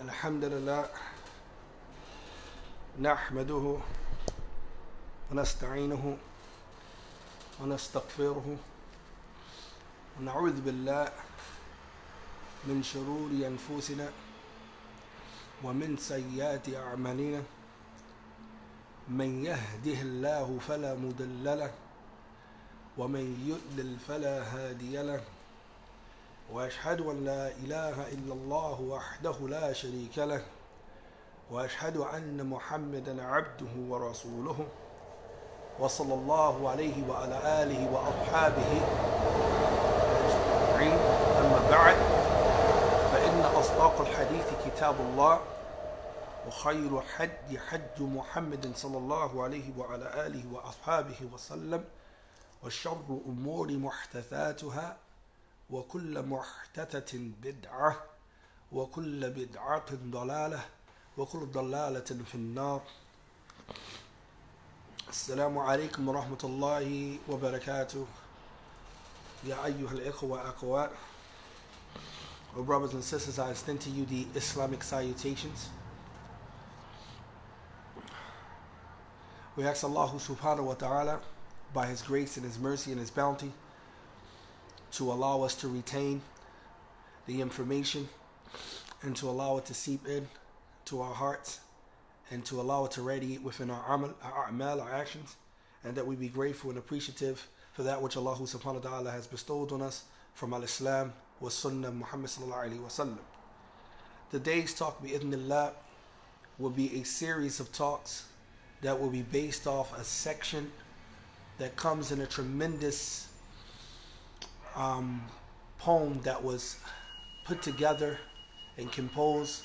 الحمد لله نحمده ونستعينه ونستغفره ونعوذ بالله من شرور أنفسنا ومن سيئات أعمالنا من يهده الله فلا مضل له ومن يضلل فلا هادي له وأشهد أن لا إله إلا الله وحده لا شريك له وأشهد أن محمدا عبده ورسوله وصلى الله عليه وعلى آله وأصحابه أجمعين. أما بعد فإن أصدق الحديث كتاب الله وخير حد حج محمد صلى الله عليه وعلى آله وأصحابه وسلم وشر الأمور محدثاتها وكل محدثة بدعة وكل بدعة ضلالة وكل ضلالة في النار السلام عليكم ورحمة الله وبركاته يا أيها الإخوة والأخوات Well, brothers and sisters, I extend to you the Islamic salutations. We ask Allah subhanahu wa ta'ala by His grace and His mercy and His bounty to allow us to retain the information and to allow it to seep in to our hearts and to allow it to radiate within our amal, our, amal, our actions, and that we be grateful and appreciative for that which Allah subhanahu wa ta'ala has bestowed on us from Al Islam wa Sunnah Muhammad sallallahu alayhi wa sallam. Today's talk, bi'idhnillah, will be a series of talks that will be based off a section that comes in a tremendous um, poem that was put together and composed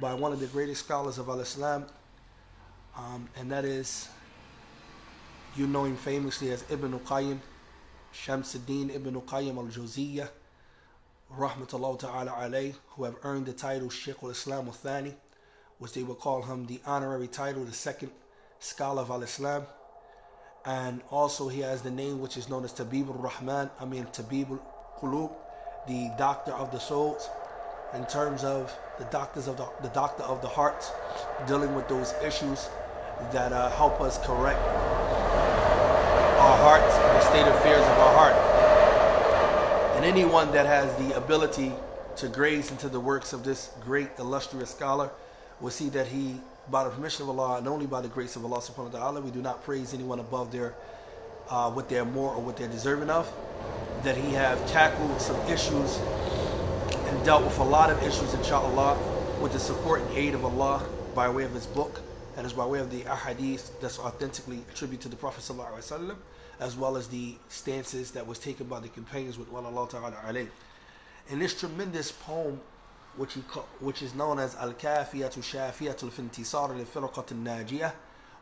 by one of the greatest scholars of Al Islam, um, and that is, you know him famously as Ibn Qayyim, Shamsuddin Ibn Qayyim al Jawziyah, Rahmatullah Ta'ala alayh, who have earned the title Sheikh al Islam al Thani, which they will call him the honorary title, the second scholar of Al Islam and also he has the name which is known as Tabib al-Rahman, I mean Tabib al-Qulub, the doctor of the souls, in terms of the doctors of the, the doctor of the heart, dealing with those issues that uh, help us correct our hearts and the state of affairs of our heart. And anyone that has the ability to graze into the works of this great illustrious scholar will see that he by the permission of Allah and only by the grace of Allah subhanahu wa ta'ala. We do not praise anyone above their uh, what they're more or what they're deserving of. That he have tackled some issues and dealt with a lot of issues, inshallah, with the support and aid of Allah by way of his book and as by way of the ahadith that's authentically attributed to the Prophet sallallahu as well as the stances that was taken by the companions with Allah ta'ala. In this tremendous poem which, he, which is known as Al-Kafiyatu Shafiyatu Al-Fintisar Al-Firqat Al-Najiyah,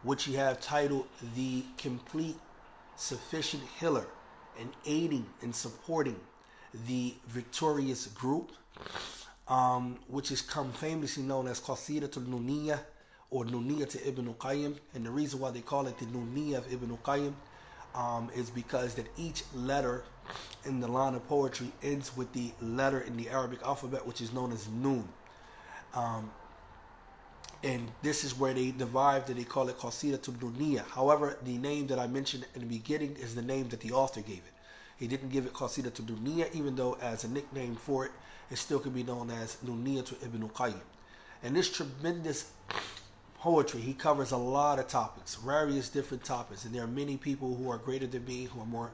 which he have titled The Complete Sufficient Healer and aiding and supporting the victorious group, um, which is come famously known as Qasidatul Nuniyah or Nuniyah to Ibn Qayyim. And the reason why they call it the Nuniyah of Ibn Qayyim um, is because that each letter in the line of poetry ends with the letter in the Arabic alphabet, which is known as Nun. Um, and this is where they derived that they call it Qasida to Nuniyah. However, the name that I mentioned in the beginning is the name that the author gave it. He didn't give it Qasida to Nuniyah, even though as a nickname for it, it still could be known as Nuniyah to Ibn Qayyim. And this tremendous poetry, he covers a lot of topics, various different topics. And there are many people who are greater than me, who are more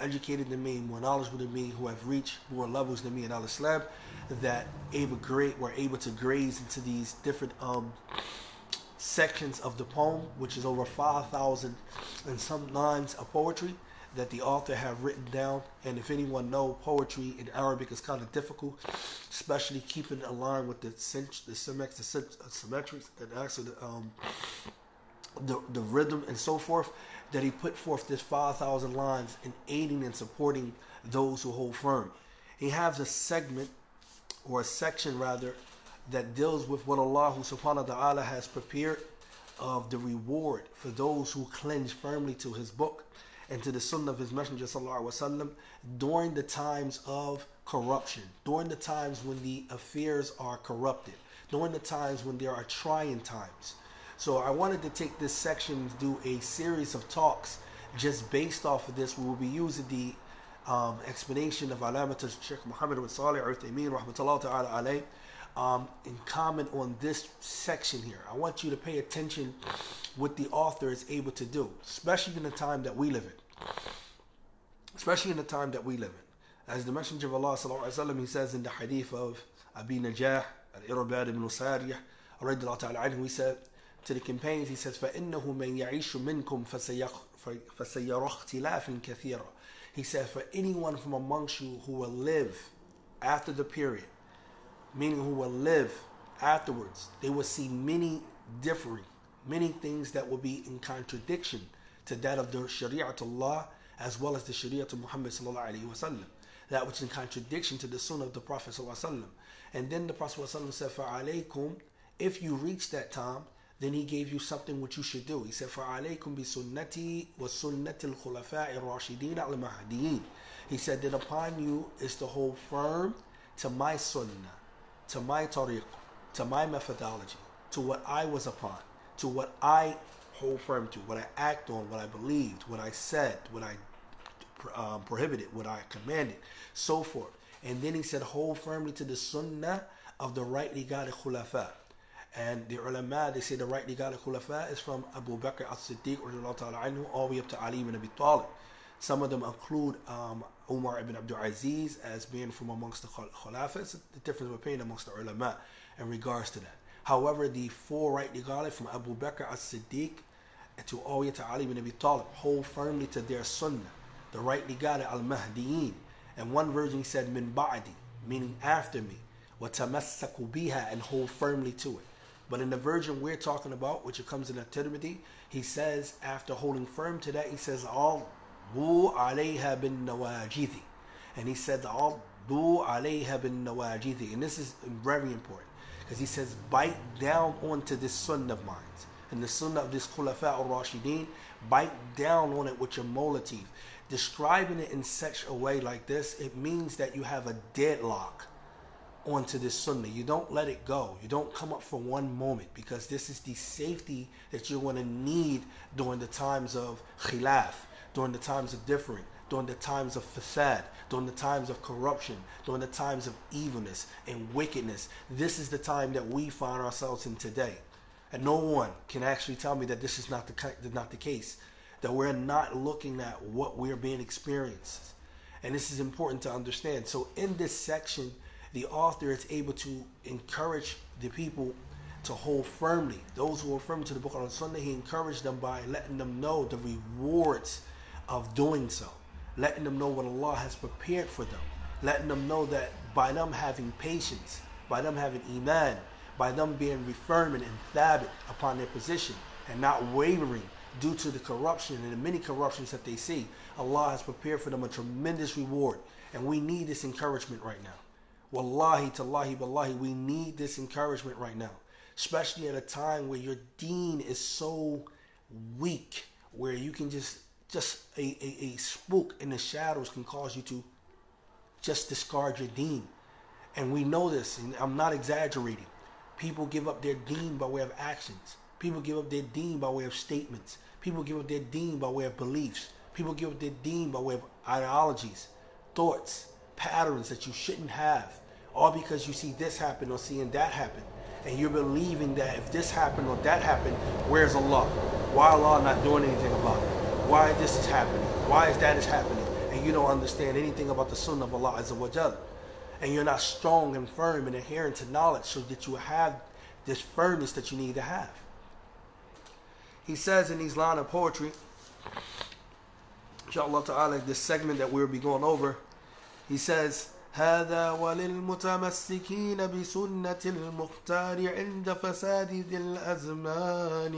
educated than me, more knowledgeable than me, who have reached more levels than me in Al Islam, that able great were able to graze into these different um, sections of the poem, which is over five thousand and some lines of poetry that the author have written down. And if anyone know poetry in Arabic is kind of difficult, especially keeping it aligned with the the the symmetrics, and actually the, um, the the rhythm and so forth. That he put forth this five thousand lines in aiding and supporting those who hold firm. He has a segment or a section rather that deals with what Allah subhanahu wa ta'ala has prepared of the reward for those who cling firmly to his book and to the sunnah of his messenger وسلم, during the times of corruption, during the times when the affairs are corrupted, during the times when there are trying times. So I wanted to take this section to do a series of talks just based off of this. We will be using the um, explanation of Alamat Sheikh Muhammad bin Salih Uthaymeen rahmatullah ta'ala alayh um, in comment on this section here. I want you to pay attention what the author is able to do, especially in the time that we live in. Especially in the time that we live in. As the Messenger of Allah وسلم, he says in the hadith of Abi Najih, Al-Irbad ibn Sariyah, anhu, he said to the companions, he says, فَإِنَّهُ مَنْ يَعِيشُ مِنْكُمْ فَسَيَرَى اخْتِلَافٍ كَثِيرًا He said, for anyone from amongst you who will live after the period, meaning who will live afterwards, they will see many differing, many things that will be in contradiction to that of the Sharia to Allah as well as the Sharia to Muhammad sallallahu alaihi wasallam. That which is in contradiction to the Sunnah of the Prophet sallallahu alaihi wasallam. And then the Prophet sallallahu said, "For if you reach that time, then he gave you something which you should do. He said, فَعَلَيْكُمْ بِسُنَّتِي وَسُنَّةِ الْخُلَفَاءِ الرَّاشِدِينَ الْمَهْدِيِّينَ He said that upon you is to hold firm to my sunnah, to my tariq, to my methodology, to what I was upon, to what I hold firm to, what I act on, what I believed, what I said, what I um, prohibited, what I commanded, so forth. And then he said, hold firmly to the sunnah of the rightly guided khulafa. And the ulama, they say the rightly guided khulafa is from Abu Bakr as-Siddiq anhu, all the way up to Ali ibn Abi Talib. Some of them include um, Umar ibn Abdul Aziz as being from amongst the Khulafas, the difference of opinion amongst the ulama in regards to that. However, the four rightly guided from Abu Bakr as-Siddiq to all the way to Ali ibn Abi Talib hold firmly to their sunnah, the rightly guided al-Mahdiyin. And one version he said, min ba'di, meaning after me, وَتَمَسَّكُ biha and hold firmly to it. But in the version we're talking about, which it comes in the Tirmidhi, he says, after holding firm to that, he says, all bu alayha bin nawajidi. And he said, all bu alayha bin nawajidi. And this is very important because he says, bite down onto this sunnah of mine. And the sunnah of this khulafa al-rashidin, bite down on it with your molar teeth. Describing it in such a way like this, it means that you have a deadlock onto this sunnah. You don't let it go. You don't come up for one moment because this is the safety that you're going to need during the times of khilaf, during the times of differing, during the times of fasad, during the times of corruption, during the times of evilness and wickedness. This is the time that we find ourselves in today. And no one can actually tell me that this is not the, not the case, that we're not looking at what we're being experienced. And this is important to understand. So in this section, the author is able to encourage the people to hold firmly. Those who are firm to the book on Sunday, he encouraged them by letting them know the rewards of doing so, letting them know what Allah has prepared for them, letting them know that by them having patience, by them having iman, by them being firm and thabit upon their position and not wavering due to the corruption and the many corruptions that they see, Allah has prepared for them a tremendous reward. And we need this encouragement right now. Wallahi, tallahi, wallahi, we need this encouragement right now. Especially at a time where your deen is so weak, where you can just, just a, a, a spook in the shadows can cause you to just discard your deen. And we know this, and I'm not exaggerating. People give up their deen by way of actions. People give up their deen by way of statements. People give up their deen by way of beliefs. People give up their deen by way of ideologies, thoughts, patterns that you shouldn't have all because you see this happen or seeing that happen. And you're believing that if this happened or that happened, where's Allah? Why Allah not doing anything about it? Why this is happening? Why is that is happening? And you don't understand anything about the sunnah of Allah Azza wa Jal. And you're not strong and firm and adherent to knowledge so that you have this firmness that you need to have. He says in these line of poetry, inshallah ta'ala, this segment that we'll be going over, he says, هذا وللمتمسكين بسنة المختار عند فساد ذي الأزمان.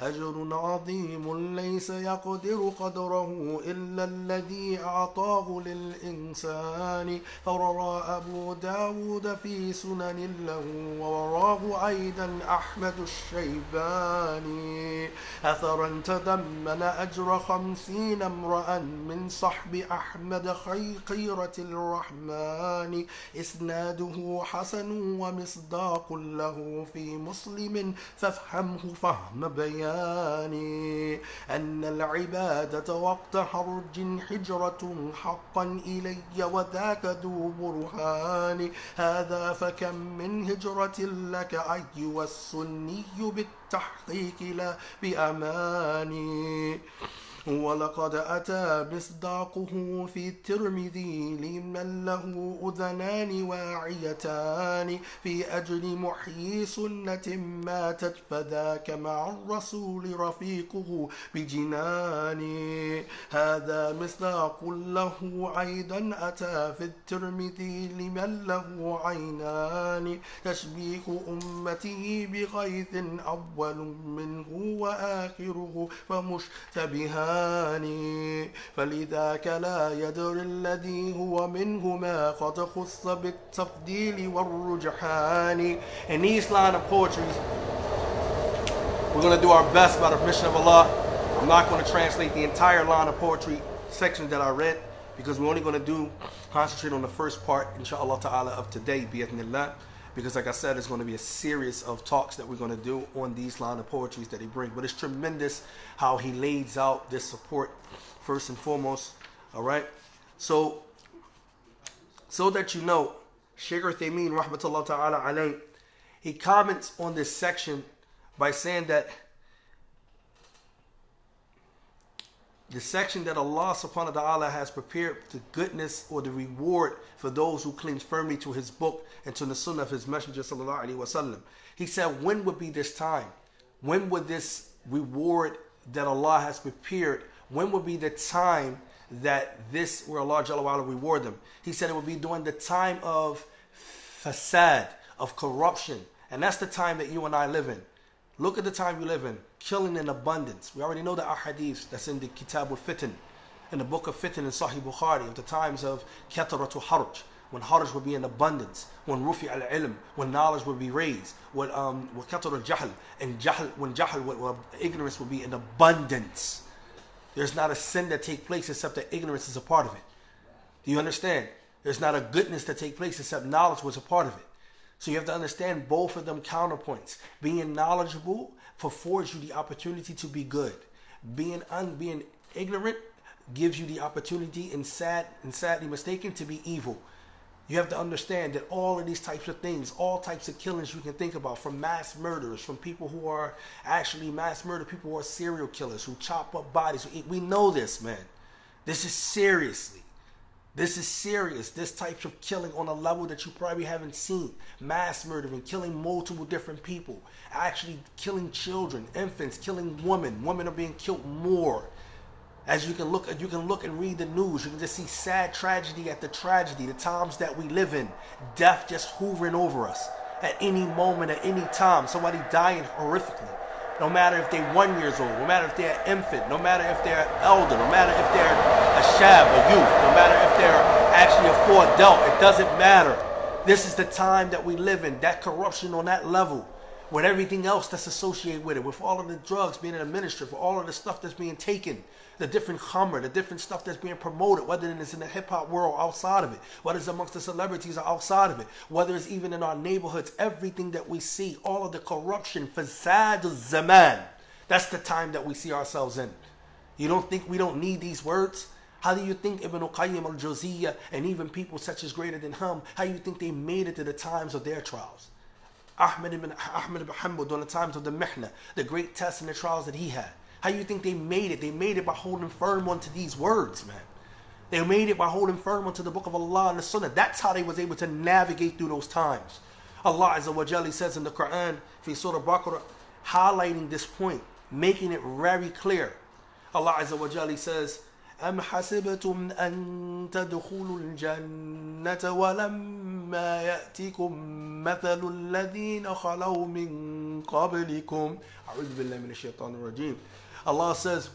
أجر عظيم ليس يقدر قدره إلا الذي أعطاه للإنسان. فروى أبو داود في سنن له ووراه أيضا أحمد الشيباني. أثرا تضمن أجر خمسين امرأ من صحب أحمد خيرة الرحمن. الرحمن. إسناده حسن ومصداق له في مسلم فافهمه فهم بياني أن العبادة وقت حرج حجرة حقا إلي وذاك ذو برهان. هذا فكم من هجرة لك أيها السني بالتحقيق لا بأماني ولقد أتى مصداقه في الترمذي لمن له أذنان واعيتان في أجل محيي سنة ماتت فذاك مع الرسول رفيقه بجنان. هذا مصداق له أيضا أتى في الترمذي لمن له عينان. تشبيه أمته بغيث أول منه وآخره فمشتبهان الرحمن فلذاك لا يدري الذي هو منهما قد خص بالتفضيل والرجحان In these line of poetries, we're going to do our best by the permission of Allah. I'm not going to translate the entire line of poetry section that I read because we're only going to do concentrate on the first part, inshallah ta'ala, of today, bi'athnillah because like I said, it's going to be a series of talks that we're going to do on these line of poetries that he brings. But it's tremendous how he lays out this support first and foremost. All right. So, so that you know, Shaykh Uthaymeen, rahmatullah ta'ala alayh, he comments on this section by saying that the section that Allah subhanahu wa ta'ala has prepared the goodness or the reward for those who cling firmly to his book and to the sunnah of his messenger sallallahu alaihi wasallam. He said, when would be this time? When would this reward that Allah has prepared, when would be the time that this, where Allah Jalla reward them? He said it would be during the time of fasad, of corruption. And that's the time that you and I live in. Look at the time you live in. Killing in abundance. We already know the ahadith that's in the Kitab al-Fitan, in the book of Fitan in Sahih Bukhari, of the times of Kataratu Harj, when harj would be in abundance, when rufi al-ilm, when knowledge would be raised, when um, al-jahl, and jahl, when jahl, when ignorance would be in abundance. There's not a sin that take place except that ignorance is a part of it. Do you understand? There's not a goodness that take place except knowledge was a part of it. So you have to understand both of them counterpoints. Being knowledgeable affords you the opportunity to be good. Being un, being ignorant gives you the opportunity and sad and sadly mistaken to be evil. You have to understand that all of these types of things, all types of killings you can think about, from mass murders, from people who are actually mass murder, people who are serial killers, who chop up bodies. We know this, man. This is seriously. This is serious. This type of killing on a level that you probably haven't seen. Mass murdering, killing multiple different people, actually killing children, infants, killing women. Women are being killed more. As you can look, you can look and read the news. You can just see sad tragedy at the tragedy, the times that we live in. Death just hovering over us at any moment, at any time. Somebody dying horrifically no matter if they're one years old, no matter if they're an infant, no matter if they're an elder, no matter if they're a shab, a youth, no matter if they're actually a full adult, it doesn't matter. This is the time that we live in, that corruption on that level, with everything else that's associated with it, with all of the drugs being administered, for all of the stuff that's being taken, the different khamr, the different stuff that's being promoted, whether it's in the hip hop world outside of it, whether it's amongst the celebrities or outside of it, whether it's even in our neighborhoods, everything that we see, all of the corruption, fasad zaman. That's the time that we see ourselves in. You don't think we don't need these words? How do you think Ibn Qayyim al-Jawziyah and even people such as greater than him, how do you think they made it to the times of their trials? Ahmed ibn, Ahmed ibn Hanbal during the times of the Mihna, the great tests and the trials that he had. How you think they made it? They made it by holding firm onto these words, man. They made it by holding firm onto the book of Allah and the Sunnah. That's how they was able to navigate through those times. Allah Azza wa Jalla says in the Quran, fi Surah Baqarah, highlighting this point, making it very clear. Allah Azza wa Jalla says, أم حسبتم أن تدخلوا الجنة ولما يأتكم مثل الذين خلوا من قبلكم أعوذ بالله من الشيطان الرجيم Allah says,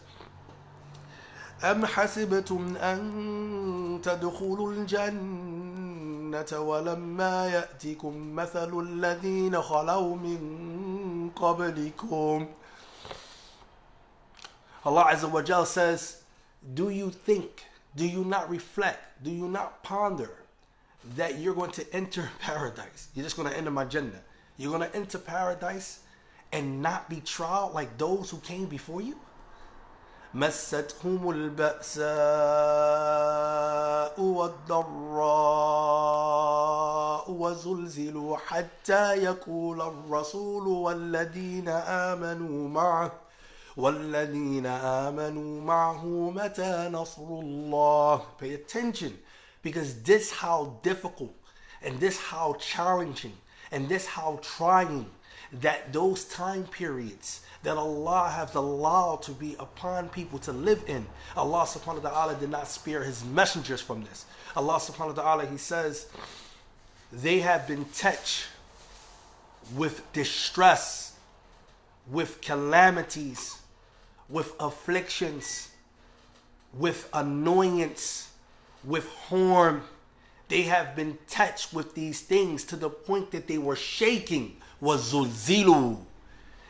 أم حسبتم أن تدخلوا الجنة ولما يأتكم مثل الذين خلوا من قبلكم Allah Azza wa Jal says, Do you think, do you not reflect, do you not ponder that you're going to enter paradise. You're just going to enter my Jannah. You're going to enter paradise and not be tried like those who came before you? مستهم البأساء والضراء وزلزلوا حتى يقول الرسول والذين آمنوا معه والذين آمنوا معه متى نصر الله Pay attention because this how difficult and this how challenging and this how trying that those time periods that Allah has allowed to be upon people to live in. Allah subhanahu wa ta'ala did not spare his messengers from this. Allah subhanahu wa ta'ala, he says, they have been touched with distress, with calamities, with afflictions, with annoyance, with harm. They have been touched with these things to the point that they were shaking. Zulzilu.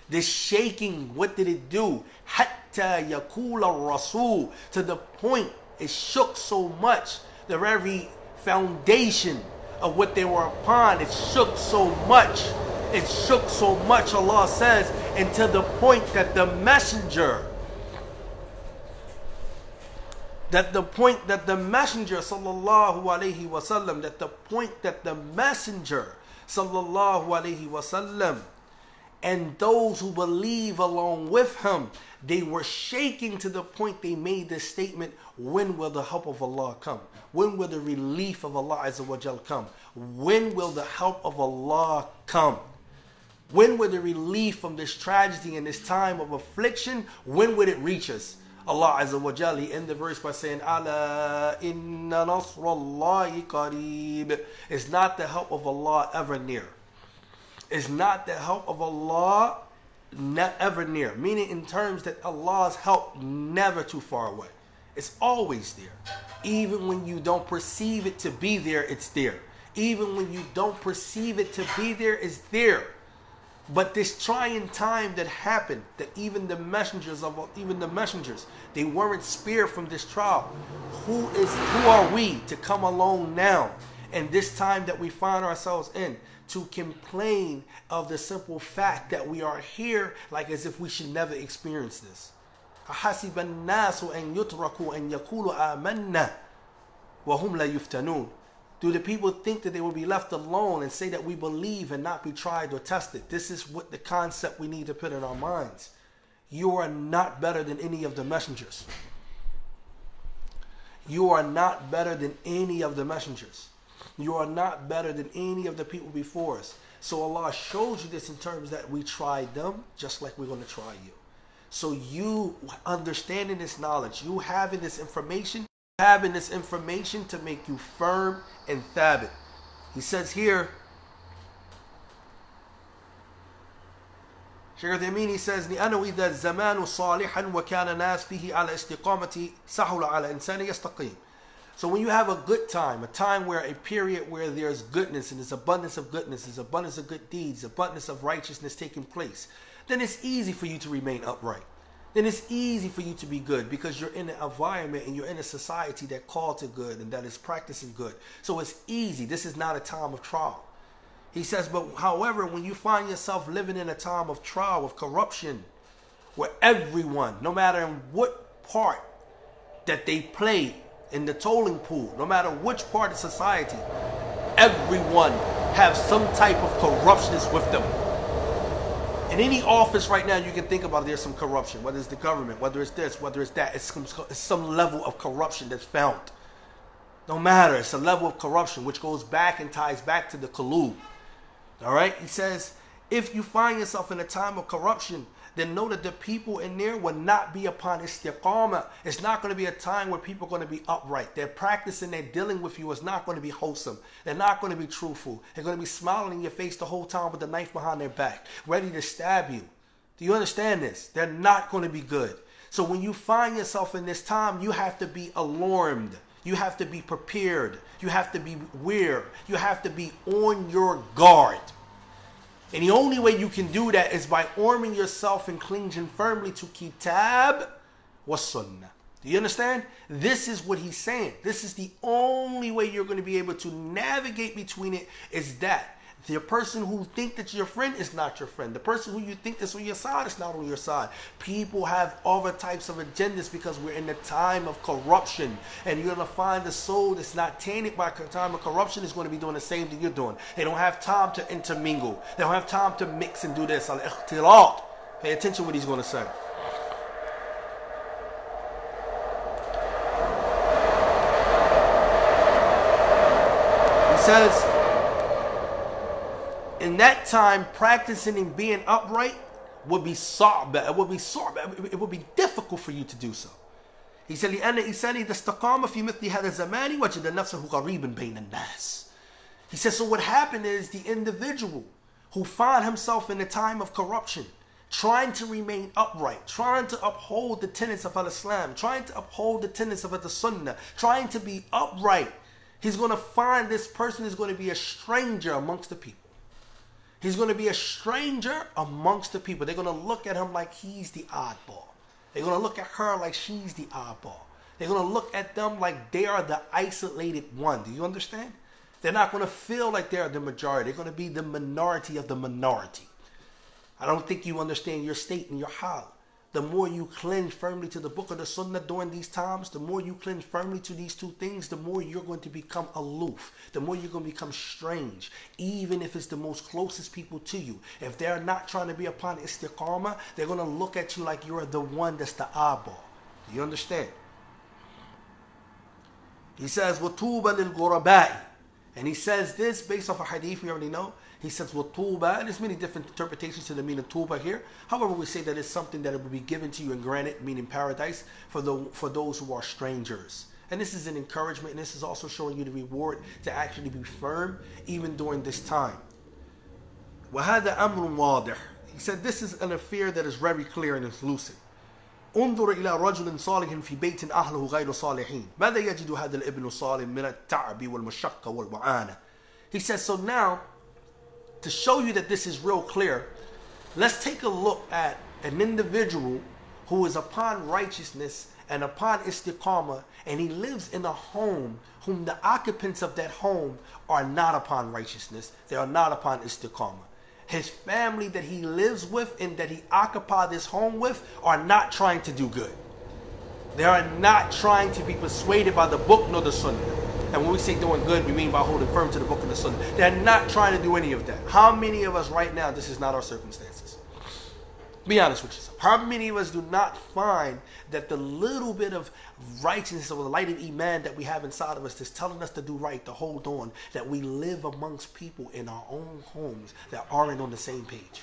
This shaking, what did it do? Hatta yakula rasul. To the point it shook so much, the very foundation of what they were upon, it shook so much. It shook so much, Allah says, and to the point that the messenger, that the point that the messenger, sallallahu alaihi wasallam, that the point that the messenger, sallallahu alaihi wasallam, and those who believe along with him, they were shaking to the point they made this statement when will the help of Allah come? When will the relief of Allah Azza come? When will the help of Allah come? When will the relief from this tragedy and this time of affliction, when would it reach us? Allah Azza wa Jalla end the verse by saying, Ala inna nasrallahi qareeb. Is not the help of Allah ever near? Is not the help of Allah ever near? Meaning in terms that Allah's help never too far away. It's always there. Even when you don't perceive it to be there, it's there. Even when you don't perceive it to be there, it's there. But this trying time that happened, that even the messengers of even the messengers, they weren't spared from this trial. Who is who are we to come along now in this time that we find ourselves in to complain of the simple fact that we are here like as if we should never experience this? حسب الناس أن يتركوا أن يقولوا آمنا وهم لا يفتنون do the people think that they will be left alone and say that we believe and not be tried or tested? This is what the concept we need to put in our minds. You are not better than any of the messengers. You are not better than any of the messengers. You are not better than any of the people before us. So Allah shows you this in terms that we tried them just like we're going to try you. So you understanding this knowledge, you having this information, having this information to make you firm and thabit. He says here, Shaykh Uthaymeen says لأنه إذا الزمان صالحا وكان الناس فيه على استقامة سهل على إنسان يستقيم so when you have a good time, a time where a period where there's goodness and there's abundance of goodness, there's abundance of good deeds, abundance of righteousness taking place, then it's easy for you to remain upright then it's easy for you to be good because you're in an environment and you're in a society that call to good and that is practicing good. So it's easy. This is not a time of trial. He says, but however, when you find yourself living in a time of trial, of corruption, where everyone, no matter in what part that they play in the tolling pool, no matter which part of society, everyone have some type of corruptionness with them in any office right now you can think about there's some corruption whether it's the government whether it's this whether it's that. It's some, it's some level of corruption that's found. No matter it's a level of corruption which goes back and ties back to the kalub all right? He says if you find yourself in a time of corruption then know that the people in there will not be upon istiqamah. It's not going to be a time where people are going to be upright. Their practicing, their dealing with you is not going to be wholesome. They're not going to be truthful. They're going to be smiling in your face the whole time with the knife behind their back, ready to stab you. Do you understand this? They're not going to be good. So when you find yourself in this time, you have to be alarmed. You have to be prepared. You have to be aware. You have to be on your guard. And the only way you can do that is by arming yourself and clinging firmly to kitab was sunnah. Do you understand? This is what he's saying. This is the only way you're going to be able to navigate between it is that the person who think that your friend is not your friend. The person who you think is on your side is not on your side. People have other types of agendas because we're in the time of corruption. And you're going to find the soul that's not tainted by time of corruption is going to be doing the same thing you're doing. They don't have time to intermingle. They don't have time to mix and do this. Pay attention what he's going to say. He says, in that time, practicing and being upright would be صعب. It would be صعب. It would be difficult for you to do so. He said لأن الإنسان إذا استقام في مثل هذا الزمان وجد نفسه قريبا بين الناس. He says so what happened is the individual who found himself in a time of corruption, trying to remain upright, trying to uphold the tenets of Al-Islam, trying to uphold the tenets of the Sunnah, trying to be upright, he's going to find this person is going to be a stranger amongst the people. He's going to be a stranger amongst the people. They're going to look at him like he's the oddball. They're going to look at her like she's the oddball. They're going to look at them like they are the isolated one. Do you understand? They're not going to feel like they're the majority. They're going to be the minority of the minority. I don't think you understand your state and your hal the more you cling firmly to the book of the sunnah during these times, the more you cling firmly to these two things, the more you're going to become aloof, the more you're going to become strange, even if it's the most closest people to you. If they're not trying to be upon istiqamah, they're going to look at you like you're the one that's the eyeball. Do you understand? He says, وَتُوبَ لِلْغُرَبَاءِ And he says this based off a hadith we already know. He says, well, tuba, and there's many different interpretations to the meaning of tuba here. However, we say that it's something that will be given to you and granted, meaning paradise, for, the, for those who are strangers. And this is an encouragement, and this is also showing you the reward to actually be firm even during this time. وهذا أمر واضح. He said this is an affair that is very clear and is lucid. انظر إلى رجل صالح في بيت أهله غير صالحين ماذا يجد هذا الابن الصالح من التعب والمشقة والمعانة He says so now to show you that this is real clear, let's take a look at an individual who is upon righteousness and upon istiqamah, and he lives in a home whom the occupants of that home are not upon righteousness, they are not upon istiqamah. his family that he lives with and that he occupies this home with are not trying to do good. They are not trying to be persuaded by the book nor the sunnah. And when we say doing good, we mean by holding firm to the book of the sunnah. They're not trying to do any of that. How many of us right now, this is not our circumstances? Be honest with yourself. How many of us do not find that the little bit of righteousness or the light of Iman that we have inside of us that's telling us to do right, to hold on, that we live amongst people in our own homes that aren't on the same page?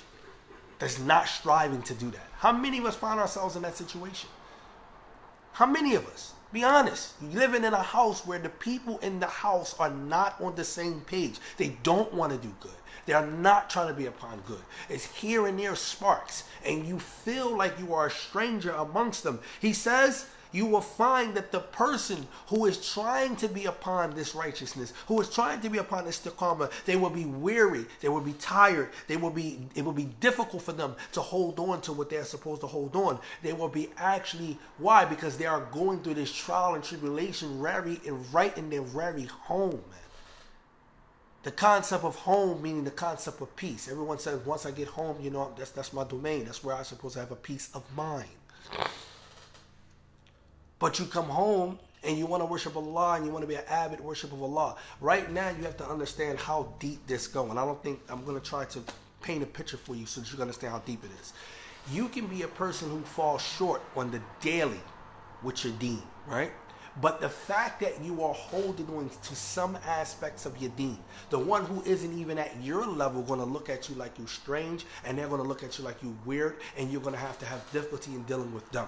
That's not striving to do that. How many of us find ourselves in that situation? How many of us? Be honest. You're living in a house where the people in the house are not on the same page. They don't want to do good. They are not trying to be upon good. It's here and there sparks, and you feel like you are a stranger amongst them. He says, you will find that the person who is trying to be upon this righteousness, who is trying to be upon this istiqamah, they will be weary, they will be tired, they will be it will be difficult for them to hold on to what they're supposed to hold on. They will be actually why? Because they are going through this trial and tribulation very and right in their very home, man. The concept of home meaning the concept of peace. Everyone says once I get home, you know, that's that's my domain. That's where I'm supposed to have a peace of mind. But you come home and you want to worship Allah and you want to be an avid worshiper of Allah. Right now, you have to understand how deep this goes. And I don't think I'm going to try to paint a picture for you so that you can understand how deep it is. You can be a person who falls short on the daily with your deen, right? But the fact that you are holding on to some aspects of your deen, the one who isn't even at your level going to look at you like you're strange and they're going to look at you like you're weird and you're going to have to have difficulty in dealing with them.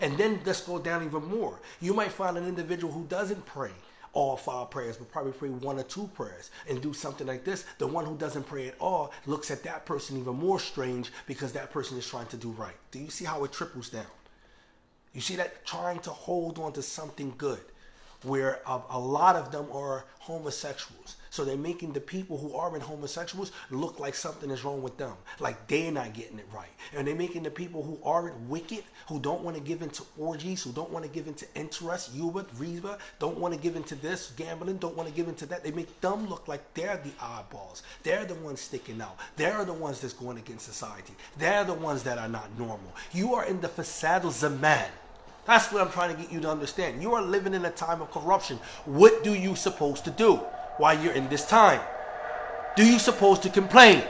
And then let's go down even more. You might find an individual who doesn't pray all five prayers, but probably pray one or two prayers and do something like this. The one who doesn't pray at all looks at that person even more strange because that person is trying to do right. Do you see how it triples down? You see that trying to hold on to something good. Where a, a lot of them are homosexuals. So they're making the people who aren't homosexuals look like something is wrong with them, like they're not getting it right. And they're making the people who aren't wicked, who don't want to give into orgies, who don't want to give into interest, Yuba, Riba, don't want to give into this, gambling, don't want to give into that. They make them look like they're the oddballs. They're the ones sticking out. They're the ones that's going against society. They're the ones that are not normal. You are in the fasad of Zaman. That's what I'm trying to get you to understand. You are living in a time of corruption. What do you supposed to do? while you're in this time? Do you supposed to complain?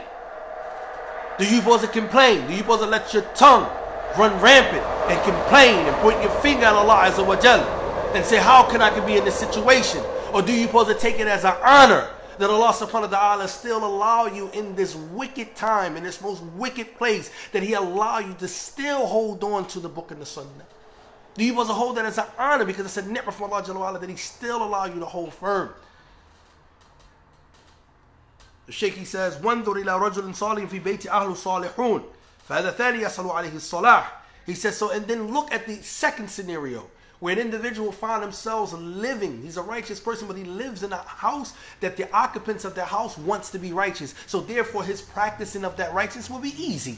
Do you supposed to complain? Do you supposed to let your tongue run rampant and complain and point your finger at Allah Azza wa Jal and say, how can I be in this situation? Or do you supposed to take it as an honor that Allah subhanahu wa ta'ala still allow you in this wicked time, in this most wicked place, that He allow you to still hold on to the book and the sunnah? Do you supposed to hold that as an honor because it's a ni'mah from Allah that He still allow you to hold firm? The Sheikh says وانظر إلى رجل صالح في بيت أهل صالحون فهذا ثاني يصل عليه الصلاح He says so and then look at the second scenario where an individual find themselves living he's a righteous person but he lives in a house that the occupants of that house wants to be righteous so therefore his practicing of that righteousness will be easy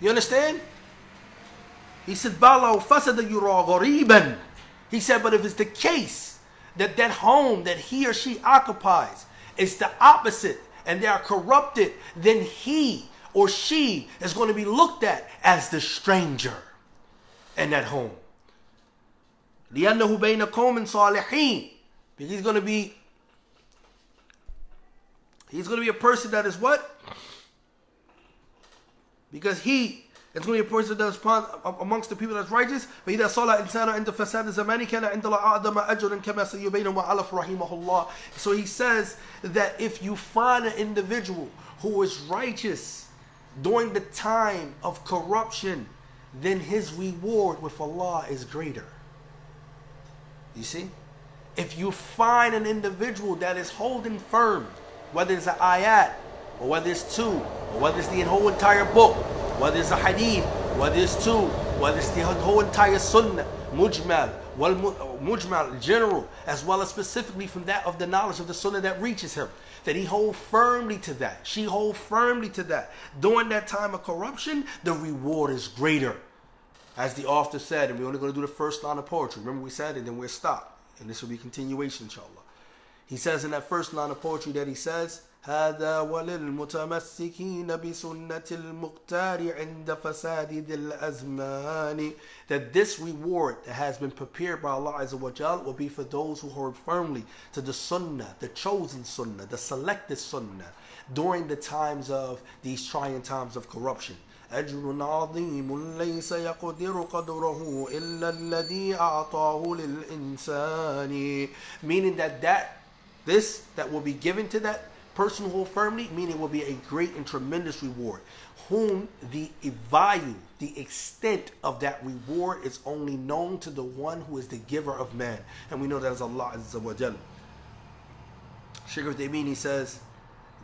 you understand he said بَلَوْ فَسَدَ يُرَى غَرِيبًا he said but if it's the case that that home that he or she occupies is the opposite and they are corrupted, then he or she is going to be looked at as the stranger in that home. لأنه بين قوم صالحين because he's going to be he's going to be a person that is what because he it's going to be a person that's amongst the people that's righteous. فإذا صلى إنسان عند فساد زمان كان عند الله أعظم أجرا كما سيبين وعلف رحمه الله. So he says that if you find an individual who is righteous during the time of corruption, then his reward with Allah is greater. You see? If you find an individual that is holding firm, whether it's an ayat, or whether it's two, or whether it's the whole entire book, whether it's a hadith, whether it's two, whether it's the whole entire sunnah, mujmal, wal mujmal, general, as well as specifically from that of the knowledge of the sunnah that reaches him. That he hold firmly to that. She hold firmly to that. During that time of corruption, the reward is greater. As the author said, and we're only going to do the first line of poetry. Remember we said it, then we'll stop. And this will be continuation, inshallah. He says in that first line of poetry that he says, هذا وللمتمسكين بسنة المختار عند فساد ذي الأزمان that this reward that has been prepared by Allah Azza wa Jal will be for those who hold firmly to the sunnah, the chosen sunnah, the selected sunnah during the times of these trying times of corruption. أجر عظيم ليس يقدر قدره إلا الذي أعطاه للإنسان meaning that that this that will be given to that person who firmly, meaning it will be a great and tremendous reward. Whom the value, the extent of that reward is only known to the one who is the giver of man. And we know that is Allah Azza wa Jalla. Uthaymeen, he says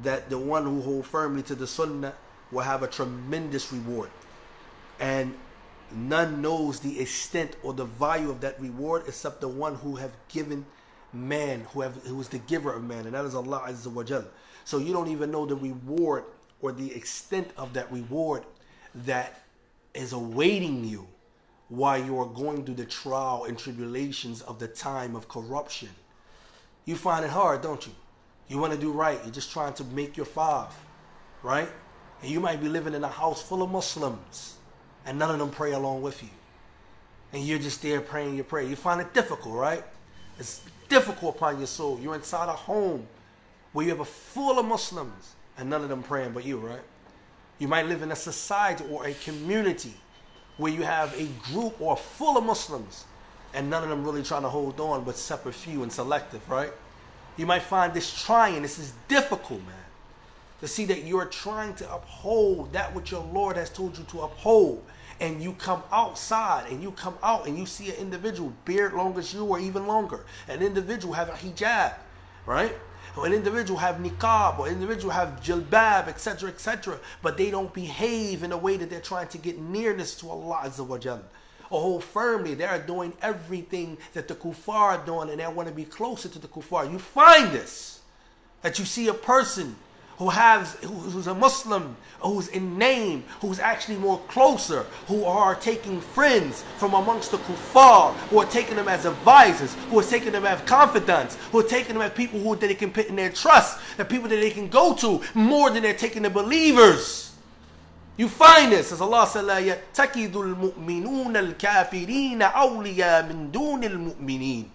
that the one who hold firmly to the sunnah will have a tremendous reward. And none knows the extent or the value of that reward except the one who have given man, who have who is the giver of man, and that is Allah Azza wa Jalla. So you don't even know the reward or the extent of that reward that is awaiting you while you are going through the trial and tribulations of the time of corruption. You find it hard, don't you? You want to do right. You're just trying to make your five, right? And you might be living in a house full of Muslims and none of them pray along with you. And you're just there praying your prayer. You find it difficult, right? It's difficult upon your soul. You're inside a home where you have a full of Muslims and none of them praying but you, right? You might live in a society or a community where you have a group or full of Muslims and none of them really trying to hold on but separate few and selective, right? You might find this trying, this is difficult, man. To see that you're trying to uphold that which your Lord has told you to uphold. And you come outside and you come out and you see an individual beard long as you or even longer. An individual have a hijab, right? or an individual have niqab, or an individual have jilbab, etc., etc., but they don't behave in a way that they're trying to get nearness to Allah Azza wa Jal. or oh, hold firmly. They are doing everything that the kuffar are doing and they want to be closer to the kuffar. You find this. That you see a person who has who's a Muslim, who's in name, who's actually more closer, who are taking friends from amongst the kuffar, who are taking them as advisors, who are taking them as confidants, who are taking them as people who that they can put in their trust, the people that they can go to more than they're taking the believers. You find this as Allah said, لا يتكذ المؤمنون الكافرين أولياء من دون المؤمنين.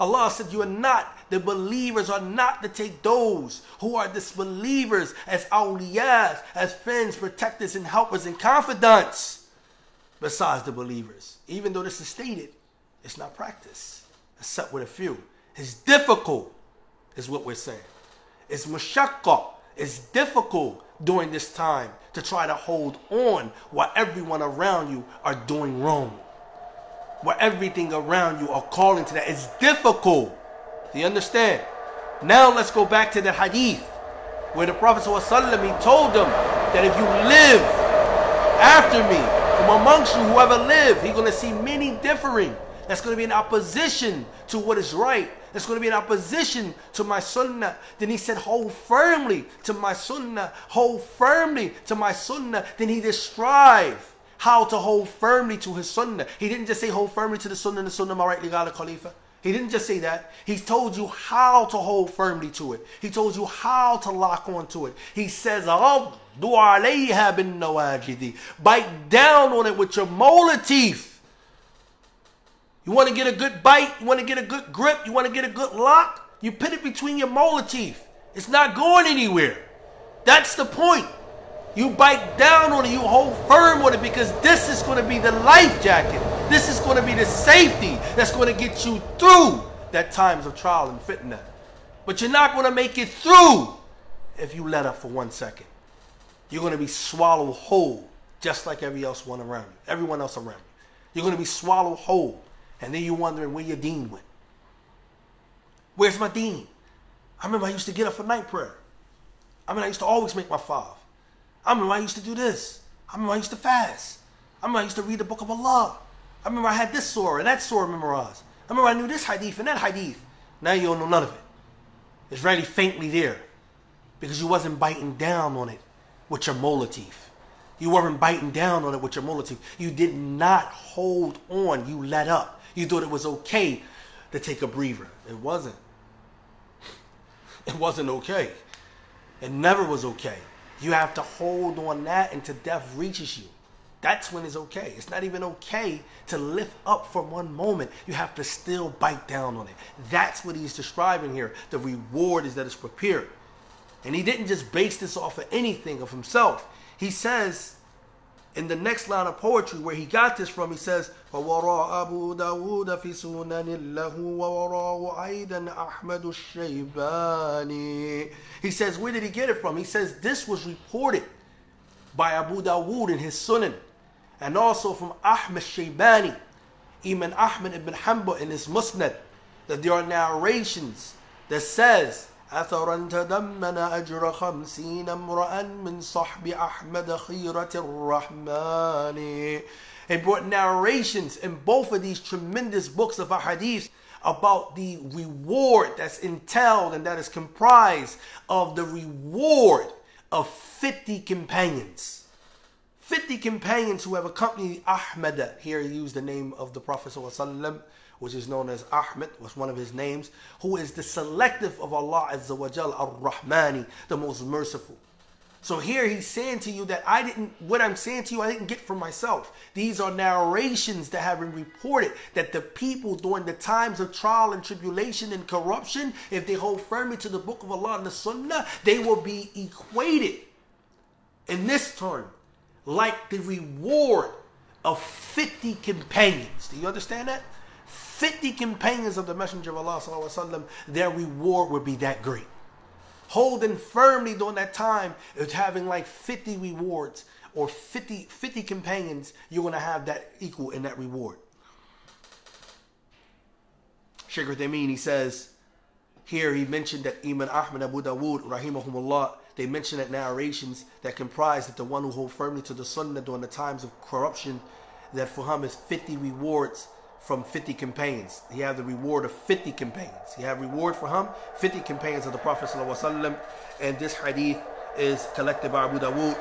Allah said, You are not, the believers are not to take those who are disbelievers as awliyas, as friends, protectors, and helpers and confidants, besides the believers. Even though this is stated, it's not practice, except with a few. It's difficult, is what we're saying. It's mashakka. It's difficult during this time to try to hold on while everyone around you are doing wrong where everything around you are calling to that. It's difficult. Do you understand? Now let's go back to the hadith where the Prophet ﷺ, he told them that if you live after me, from amongst you, whoever live, he's going to see many differing. That's going to be in opposition to what is right. That's going to be in opposition to my sunnah. Then he said, hold firmly to my sunnah. Hold firmly to my sunnah. Then he strive how to hold firmly to his sunnah. He didn't just say hold firmly to the sunnah and the sunnah my rightly God Khalifa. He didn't just say that. He told you how to hold firmly to it. He told you how to lock onto it. He says, Bite down on it with your molar teeth. You want to get a good bite? You want to get a good grip? You want to get a good lock? You put it between your molar teeth. It's not going anywhere. That's the point. You bite down on it, you hold firm on it because this is going to be the life jacket. This is going to be the safety that's going to get you through that times of trial and fitna. But you're not going to make it through if you let up for one second. You're going to be swallowed whole, just like every else one around you, everyone else around you. You're going to be swallowed whole, and then you're wondering where your deen went. Where's my deen? I remember I used to get up for night prayer. I mean, I used to always make my five. I remember I used to do this. I remember I used to fast. I remember I used to read the book of Allah. I remember I had this surah and that surah memorized. I remember I knew this hadith and that hadith. Now you don't know none of it. It's very faintly there because you wasn't biting down on it with your molar teeth. You weren't biting down on it with your molar teeth. You did not hold on. You let up. You thought it was okay to take a breather. It wasn't. It wasn't okay. It never was okay. You have to hold on that until death reaches you. That's when it's okay. It's not even okay to lift up for one moment. You have to still bite down on it. That's what he's describing here. The reward is that it's prepared. And he didn't just base this off of anything of himself. He says in the next line of poetry where he got this from, he says, وَوَرَى أَبُو دَاوُودَ فِي سُنَنِ لَهُ وَوَرَاهُ أَيْضًا أَحْمَدُ الشَّيْبَانِ He says, where did he get it from? He says, this was reported by Abu Dawood in his Sunan, and also from Ahmad Shaybani, Imam Ahmad ibn Hanbal in his Musnad, that there are narrations that says أثرا تدمن أجر خمسين امرأ من صحب أحمد خيرة الرحمن It brought narrations in both of these tremendous books of hadith about the reward that's entailed and that is comprised of the reward of 50 companions. 50 companions who have accompanied Ahmad. Here he used the name of the Prophet which is known as Ahmed, was one of his names, who is the selective of Allah Azza wa Jal, Ar-Rahmani, the most merciful. So here he's saying to you that I didn't, what I'm saying to you, I didn't get from myself. These are narrations that have been reported that the people during the times of trial and tribulation and corruption, if they hold firmly to the book of Allah and the Sunnah, they will be equated in this term like the reward of 50 companions. Do you understand that? 50 companions of the Messenger of Allah, وسلم, their reward would be that great. Holding firmly during that time is having like 50 rewards or 50, 50 companions, you're going to have that equal in that reward. Shaykh Uthaymeen, he says, here he mentioned that Imam Ahmad Abu Dawood, rahimahumullah, they mention that narrations that comprise that the one who hold firmly to the sunnah during the times of corruption that for him is 50 rewards from 50 companions. He had the reward of 50 companions. He had reward for him, 50 companions of the Prophet. And this hadith is collected by Abu Dawood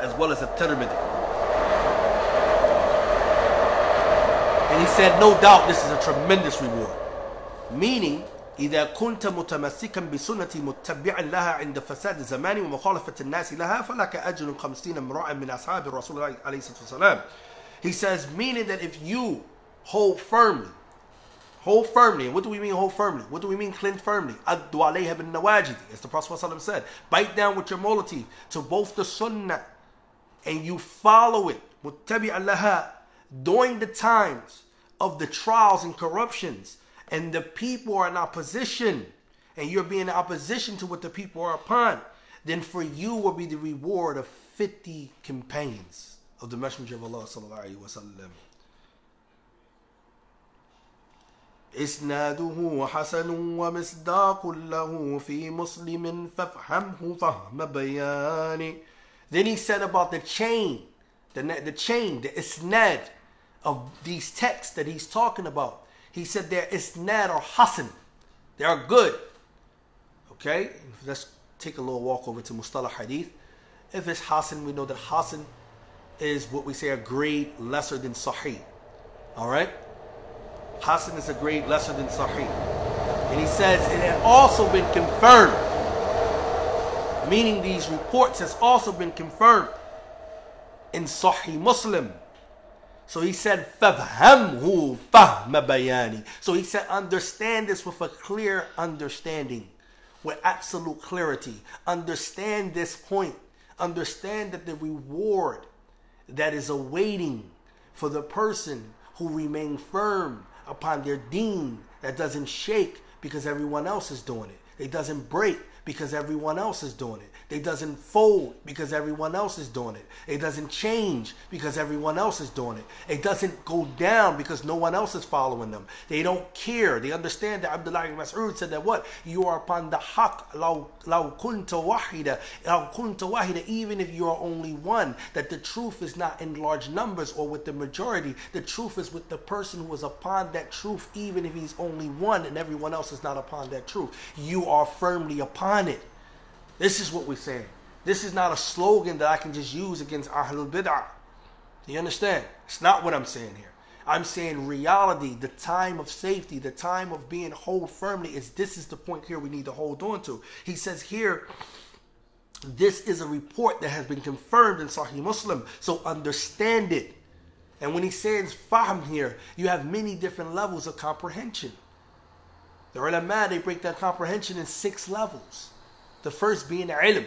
as well as the Tirmidhi. And he said, no doubt this is a tremendous reward. Meaning, إذا كنت متمسكا بسنتي متبعا لها عند فساد الزمان ومخالفة الناس لها فلك أجر خمسين امرأ من أصحاب الرسول عليه الصلاة والسلام. He says, meaning that if you hold firmly, hold firmly, and what do we mean hold firmly? What do we mean cleanse firmly? Addu alayha bin nawajidi, as the Prophet ﷺ said. Bite down with your molar teeth to both the sunnah and you follow it, muttabi'an laha, during the times of the trials and corruptions and the people are in opposition and you're being in opposition to what the people are upon, then for you will be the reward of 50 companions of the Messenger of Allah sallallahu alaihi wasallam. إسناده حسن ومصداق له في مسلم فافهمه فهم بيان Then he said about the chain, the, the chain, the isnad of these texts that he's talking about. He said they're isnad or hasan. They are good. Okay? Let's take a little walk over to Mustalah Hadith. If it's hasan, we know that hasan is what we say a grade lesser than sahih. All right? Hasan is a grade lesser than sahih. And he says it had also been confirmed. Meaning these reports has also been confirmed in Sahih Muslim. So he said, فَفْهَمْهُ فَهْمَ بَيَانِ So he said, understand this with a clear understanding, with absolute clarity. Understand this point. Understand that the reward that is awaiting for the person who remain firm upon their deen that doesn't shake because everyone else is doing it. It doesn't break because everyone else is doing it. It doesn't fold because everyone else is doing it. It doesn't change because everyone else is doing it. It doesn't go down because no one else is following them. They don't care. They understand that Abdullah ibn Mas'ud said that what? You are upon the haqq law kunta wahida. Law kunta wahida, even if you are only one. That the truth is not in large numbers or with the majority. The truth is with the person who is upon that truth, even if he's only one and everyone else is not upon that truth. You are firmly upon it. This is what we're saying. This is not a slogan that I can just use against Ahlul Bid'ah. You understand? It's not what I'm saying here. I'm saying reality, the time of safety, the time of being hold firmly is this is the point here we need to hold on to. He says here, this is a report that has been confirmed in Sahih Muslim, so understand it. And when he says fahm here, you have many different levels of comprehension. The ulama, they break that comprehension in six levels. The first being the ilm.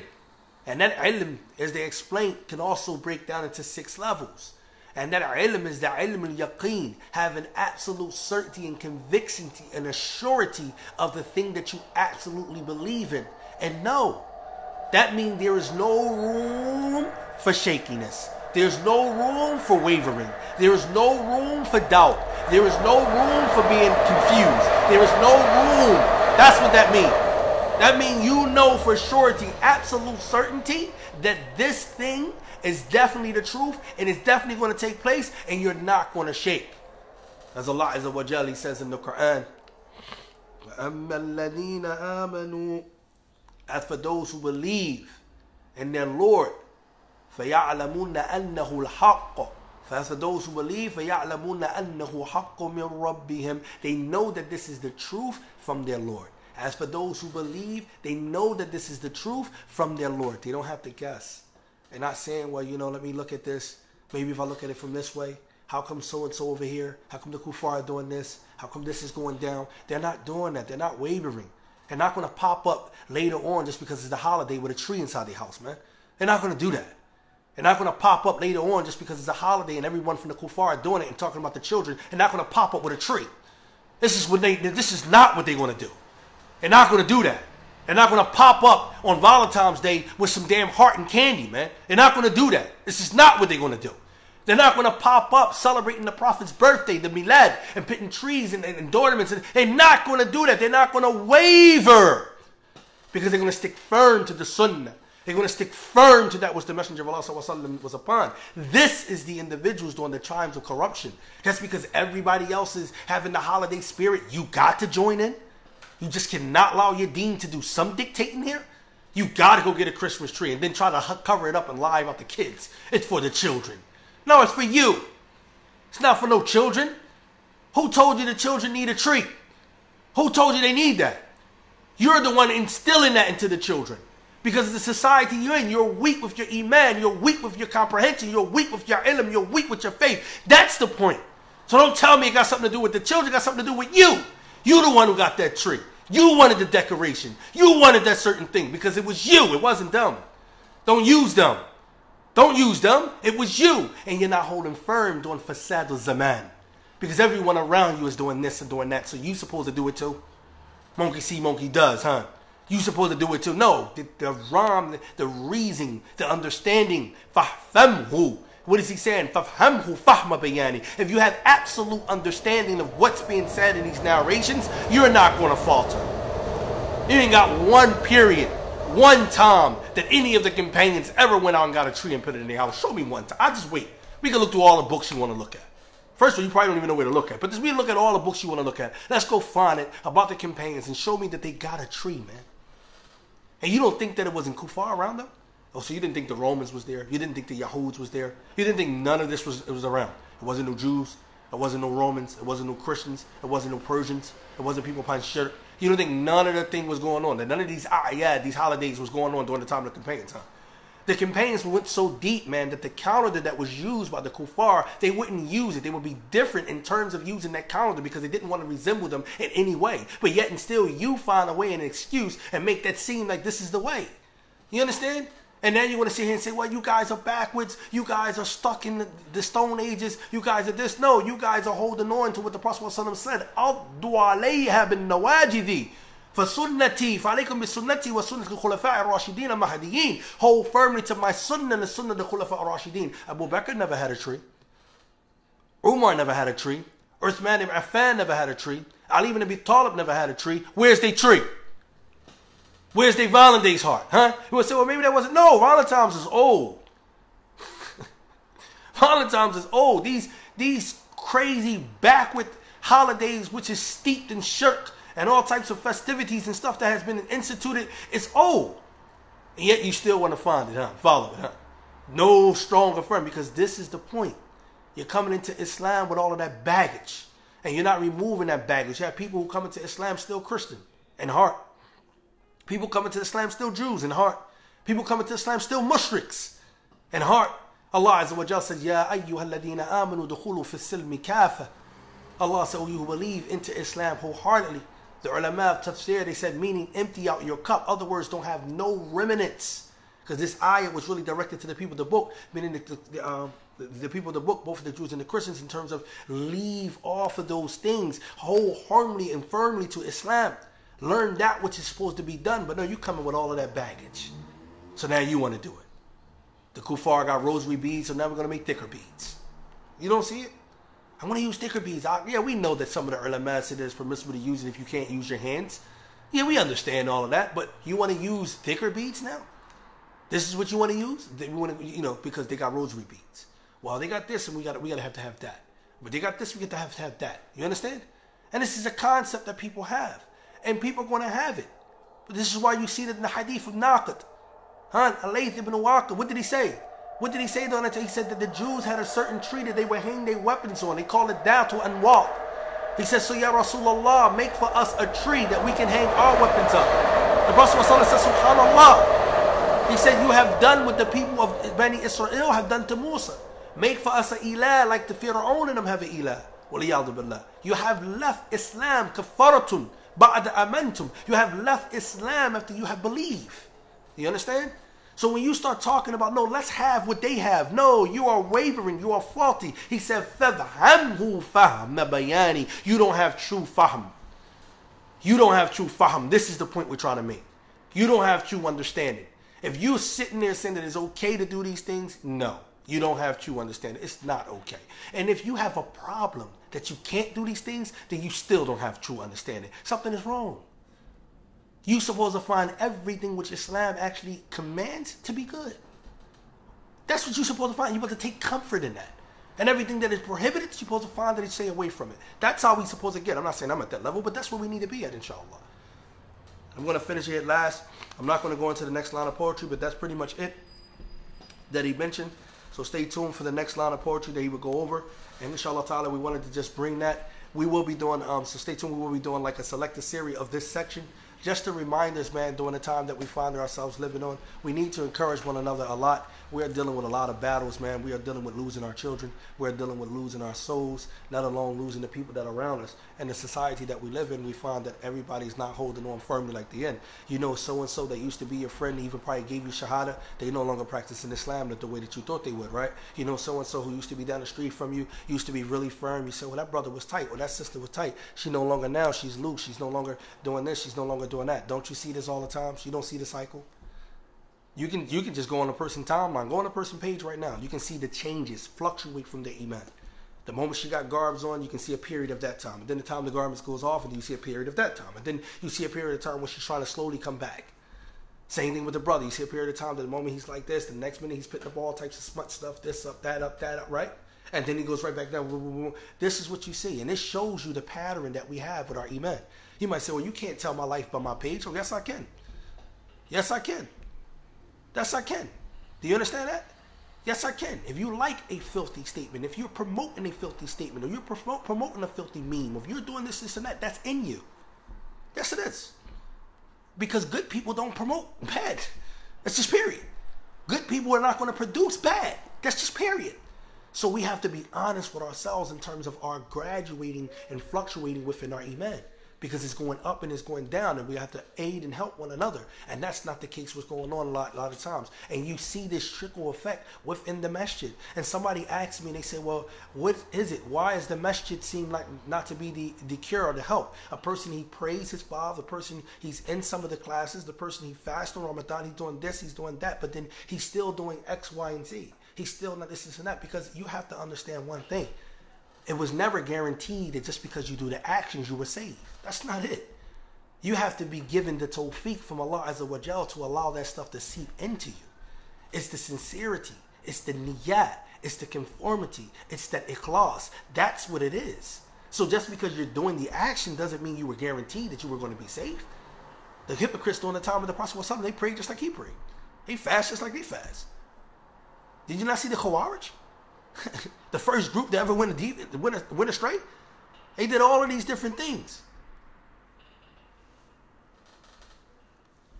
And that ilm, as they explain, can also break down into six levels. And that ilm is the ilm al-yaqeen, having absolute certainty and conviction and a surety of the thing that you absolutely believe in. And no, that means there is no room for shakiness. There's no room for wavering. There is no room for doubt. There is no room for being confused. There is no room. That's what that means. That means you know for surety, absolute certainty, that this thing is definitely the truth and it's definitely going to take place and you're not going to shake. As Allah Azza wa Jal says in the Quran. As for those who believe in their Lord, as for those who believe, They know that this is the truth from their Lord. As for those who believe, they know that this is the truth from their Lord. They don't have to guess. They're not saying, well, you know, let me look at this. Maybe if I look at it from this way, how come so and so over here? How come the kuffar are doing this? How come this is going down? They're not doing that. They're not wavering. They're not going to pop up later on just because it's a holiday with a tree inside the house, man. They're not going to do that. They're not going to pop up later on just because it's a holiday and everyone from the kuffar are doing it and talking about the children. They're not going to pop up with a tree. This is what they. This is not what they're going to do. They're not going to do that. They're not going to pop up on Valentine's Day with some damn heart and candy, man. They're not going to do that. This is not what they're going to do. They're not going to pop up celebrating the Prophet's birthday, the Milad, and putting trees and, and, and ornaments. They're not going to do that. They're not going to waver because they're going to stick firm to the Sunnah. They're going to stick firm to that which the Messenger of Allah was upon. This is the individuals during the times of corruption. That's because everybody else is having the holiday spirit. You got to join in. You just cannot allow your deen to do some dictating here. You got to go get a Christmas tree and then try to cover it up and lie about the kids. It's for the children. No, it's for you. It's not for no children. Who told you the children need a tree? Who told you they need that? You're the one instilling that into the children. Because the society you're in, you're weak with your iman, you're weak with your comprehension, you're weak with your ilm, you're weak with your faith. That's the point. So don't tell me it got something to do with the children, got something to do with you. You the one who got that tree. You wanted the decoration. You wanted that certain thing because it was you. It wasn't them. Don't use them. Don't use them. It was you. And you're not holding firm doing fasad zaman. Because everyone around you is doing this and doing that. So you supposed to do it too. Monkey see, monkey does, huh? You supposed to do it too. No, the, the ram, the, the reason, the understanding. What is he saying? If you have absolute understanding of what's being said in these narrations, you're not going to falter. You ain't got one period, one time that any of the companions ever went out and got a tree and put it in their house. Show me one time. I just wait. We can look through all the books you want to look at. First of all, you probably don't even know where to look at. But just we look at all the books you want to look at. Let's go find it about the companions and show me that they got a tree, man. And you don't think that it was in Kufar around them? Oh, so you didn't think the Romans was there? You didn't think the Yahuds was there? You didn't think none of this was it was around? It wasn't no Jews. It wasn't no Romans. It wasn't no Christians. It wasn't no Persians. It wasn't people upon shirk. You don't think none of that thing was going on? That none of these ah yeah these holidays was going on during the time of the companions, huh? The campaigns went so deep, man, that the calendar that was used by the kuffar, they wouldn't use it. They would be different in terms of using that calendar because they didn't want to resemble them in any way. But yet and still you find a way and an excuse and make that seem like this is the way. You understand? And then you want to sit here and say, well, you guys are backwards. You guys are stuck in the, the stone ages. You guys are this. No, you guys are holding on to what the Prophet said. Abdu alayha bin nawajidi. فسنتي فعليكم بسنتي وسنة الخلفاء الراشدين المهديين hold firmly to my sunnah and the sunnah of the khulafa ar-rashidin Abu Bakr never had a tree Umar never had a tree Uthman ibn Affan never had a tree Ali ibn Abi Talib never had a tree where's the tree Where's the Valentine's heart? Huh? You would say, well, maybe that wasn't. No, Valentine's is old. Valentine's is old. These these crazy backward holidays, which is steeped in shirk and all types of festivities and stuff that has been instituted, it's old. And yet you still want to find it, huh? Follow it, huh? No stronger friend, because this is the point. You're coming into Islam with all of that baggage. And you're not removing that baggage. You have people who come into Islam still Christian in heart. People coming to Islam still Jews in heart. People coming to Islam still mushriks in heart. Allah Azza wa Jal said, Ya ayyuhalladina amanu dukhulu fi silmi kafa. Allah said, oh, you who believe into Islam wholeheartedly. The ulama of tafsir, they said, meaning empty out your cup. Other words, don't have no remnants. Because this ayah was really directed to the people of the book, meaning the, the, the, um, the people of the book, both the Jews and the Christians, in terms of leave off of those things wholeheartedly and firmly to Islam. Learn that which is supposed to be done, but no, you coming with all of that baggage. So now you want to do it. The kuffar got rosary beads, so now we're going to make thicker beads. You don't see it? I want to use thicker beads. I, yeah, we know that some of the ulama said it's permissible to use it if you can't use your hands. Yeah, we understand all of that, but you want to use thicker beads now? This is what you want to use? They want to, you know, because they got rosary beads. Well, they got this, and we got we got to have to have that. But they got this, we get to have to have that. You understand? And this is a concept that people have and people are going to have it. But this is why you see that in the hadith of Naqat. Huh? Alayth ibn Waqa, what did he say? What did he say on? He said that the Jews had a certain tree that they would hang their weapons on. They call it Dhatu Anwat. He says, So Ya Rasulullah, make for us a tree that we can hang our weapons up. The Prophet said, Subhanallah. He said, You have done what the people of Bani Israel have done to Musa. Make for us an ilah like the Fir'aun and them have an ilah. You have left Islam kafaratun بعد أمنتم. You have left Islam after you have believed. You understand? So when you start talking about, no, let's have what they have. No, you are wavering. You are faulty. He said, فَذْهَمْهُ فَهْمَ بَيَانِ You don't have true fahm. You don't have true fahm. This is the point we're trying to make. You don't have true understanding. If you're sitting there saying that it's okay to do these things, no. You don't have true understanding. It's not okay. And if you have a problem that you can't do these things, then you still don't have true understanding. Something is wrong. You're supposed to find everything which Islam actually commands to be good. That's what you're supposed to find. You're supposed to take comfort in that. And everything that is prohibited, you're supposed to find that you stay away from it. That's how we're supposed to get. I'm not saying I'm at that level, but that's where we need to be at, inshallah. I'm going to finish it last. I'm not going to go into the next line of poetry, but that's pretty much it that he mentioned. So stay tuned for the next line of poetry that he would go over. And inshallah ta'ala, we wanted to just bring that. We will be doing, um, so stay tuned, we will be doing like a selected series of this section just to remind us, man, during the time that we find ourselves living on, we need to encourage one another a lot. We are dealing with a lot of battles, man. We are dealing with losing our children. We are dealing with losing our souls, not alone losing the people that are around us. And the society that we live in, we find that everybody's not holding on firmly like the end. You know, so and so that used to be your friend, even probably gave you shahada, they no longer practicing Islam the way that you thought they would, right? You know, so and so who used to be down the street from you, used to be really firm. You say, well, that brother was tight, or that sister was tight. She no longer now, she's loose. She's no longer doing this, she's no longer doing that. Don't you see this all the time? You don't see the cycle? You can you can just go on a person timeline, go on a person page right now. You can see the changes fluctuate from the iman. The moment she got garbs on, you can see a period of that time. And then the time the garments goes off, and you see a period of that time. And then you see a period of time when she's trying to slowly come back. Same thing with the brother. You see a period of time that the moment he's like this, the next minute he's putting up all types of smut stuff, this up, that up, that up, right? And then he goes right back down. This is what you see. And this shows you the pattern that we have with our iman. You might say, well, you can't tell my life by my page. Oh, yes, I can. Yes, I can. Yes, I can. Do you understand that? Yes, I can. If you like a filthy statement, if you're promoting a filthy statement, or you're promoting a filthy meme, if you're doing this, this, and that, that's in you. Yes, it is. Because good people don't promote bad. That's just period. Good people are not going to produce bad. That's just period. So we have to be honest with ourselves in terms of our graduating and fluctuating within our iman because it's going up and it's going down and we have to aid and help one another. And that's not the case what's going on a lot, a lot of times. And you see this trickle effect within the masjid. And somebody asks me and they say well what is it? Why is the masjid seem like not to be the, the cure or the help? A person he prays his father the person he's in some of the classes the person he fasts on ramadan he's doing this he's doing that but then he's still doing x y and z. He's still not this, this and that because you have to understand one thing it was never guaranteed that just because you do the actions you were saved. That's not it. You have to be given the tawfiq from Allah Azza wa Jal to allow that stuff to seep into you. It's the sincerity, it's the niyat, it's the conformity, it's that ikhlas. That's what it is. So just because you're doing the action doesn't mean you were guaranteed that you were going to be saved. The hypocrites during the time of the Prophet was something they prayed just like he prayed. They fast just like they fast. Did you not see the Khawarij? the first group to ever win a deep, win a, win a straight. They did all of these different things.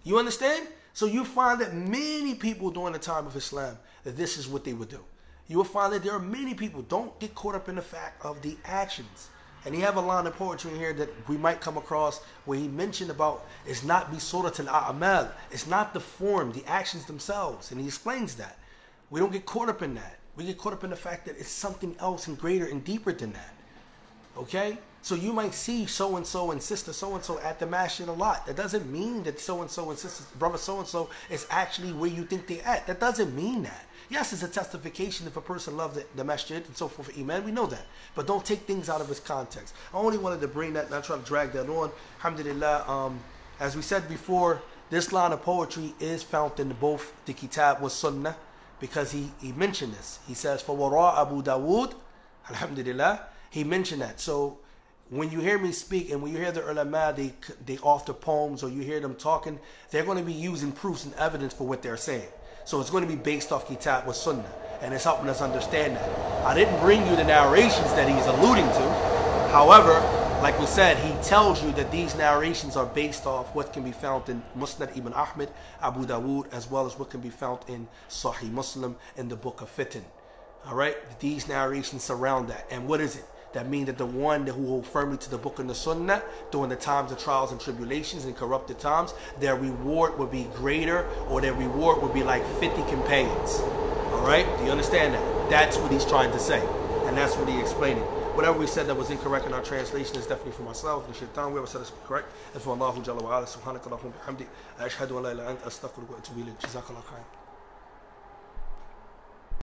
You understand? So you find that many people during the time of Islam that this is what they would do. You will find that there are many people don't get caught up in the fact of the actions. And he have a line of poetry in here that we might come across where he mentioned about it's not bisurat al-a'mal. It's not the form, the actions themselves. And he explains that. We don't get caught up in that. We get caught up in the fact that it's something else and greater and deeper than that. Okay? So you might see so and so and sister so and so at the masjid a lot. That doesn't mean that so and so and sister brother so and so is actually where you think they're at. That doesn't mean that. Yes, it's a testification if a person loves the, the masjid and so forth. Iman, we know that. But don't take things out of its context. I only wanted to bring that, not try to drag that on. Alhamdulillah, um, as we said before, this line of poetry is found in both the Kitab was Sunnah because he, he mentioned this. He says, for wara Abu Dawood, alhamdulillah, he mentioned that. So when you hear me speak and when you hear the ulama, they, they author poems or you hear them talking, they're going to be using proofs and evidence for what they're saying. So it's going to be based off kitab with sunnah. And it's helping us understand that. I didn't bring you the narrations that he's alluding to. However, like we said, he tells you that these narrations are based off what can be found in Musnad ibn Ahmed, Abu Dawood, as well as what can be found in Sahih Muslim in the book of Fitan. All right, these narrations surround that. And what is it? That means that the one who hold firmly to the book and the sunnah during the times of trials and tribulations and corrupted times, their reward will be greater or their reward will be like 50 companions. All right, do you understand that? That's what he's trying to say. And that's what he's explaining. Whatever we said that was incorrect in our translation is definitely from myself and shaitan. Whoever said it's correct. And from Allah Jalla wa ala. Subhanaka Allahumma bihamdi. Ashhadu an la ilaha anta astaghfiruka wa atubu ilayk. Jazakallah khair.